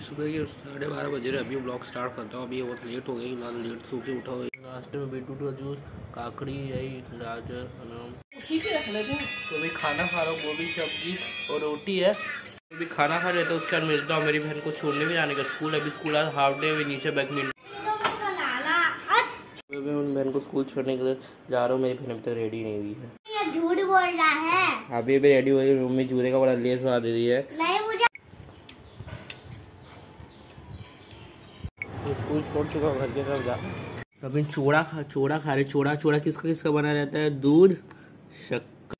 सुबह के साढ़े बारह बजे रहे अभी ब्लॉग स्टार्ट करता हूँ अभी बहुत लेट हो गई मैं लेट सो के उठा हुआ नाश्ते में बीटरूट का जूस काकड़ी यही गाजर अनाम तो अभी खाना खा रहा हूँ गोभी सब्ज़ी और रोटी है। अभी खाना खा रहे थे उसके बाद मिलता हूँ मेरी बहन को छोड़ने भी जाने का। स्कूल अभी स्कूल आज हाफ़ डे अभी नीचे बैडमिंटन मैं उन बहन को स्कूल छोड़ने के लिए जा रहा हूँ मेरी बहन अभी तक रेडी नहीं हुई है। झूठ बोल रहा है। अभी अभी रेडी हो गई मम्मी जूते का बड़ा लेस बना दे रही है नहीं मुझे तो स्कूल छोड़ चुका हूँ घर की तरफ़ जा। अभी चूड़ा खा चूड़ा खा रहे चूड़ा चूड़ा किसका किसका बना रहता है? दूध शक्कर।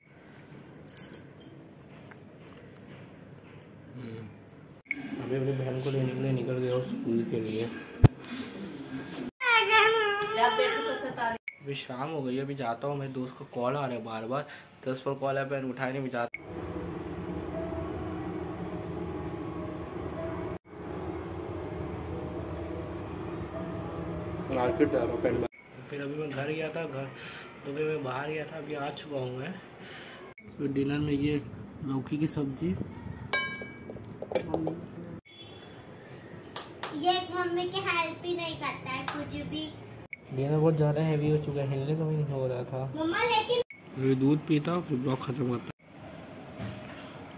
हम्म। अभी अपनी बहन को लेने के लिए निकल गया स्कूल के लिए। अभी शाम हो गई अभी जाता हूँ मेरे दोस्त को कॉल आ रहा है बार बार दस पर कॉल है मैं उठाए नहीं भी जाता मार्केट जा रहा हूँ पेन फिर अभी मैं घर गया था घर तो फिर मैं बाहर गया था अभी आ चुका हूँ मैं। फिर डिनर में ये लौकी की सब्ज़ी। ये एक मम्मी की हेल्प ही नहीं करता है कुछ भी। डिनर बहुत ज़्यादा हैवी हो चुका है हिलने का भी नहीं हो रहा था। मम्मा लेकिन दूध पीता फिर ब्लॉग ख़त्म होता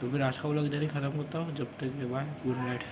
तो फिर आज का ब्लॉग इधर ही ख़त्म होता जब तक के बाद गुड नाइट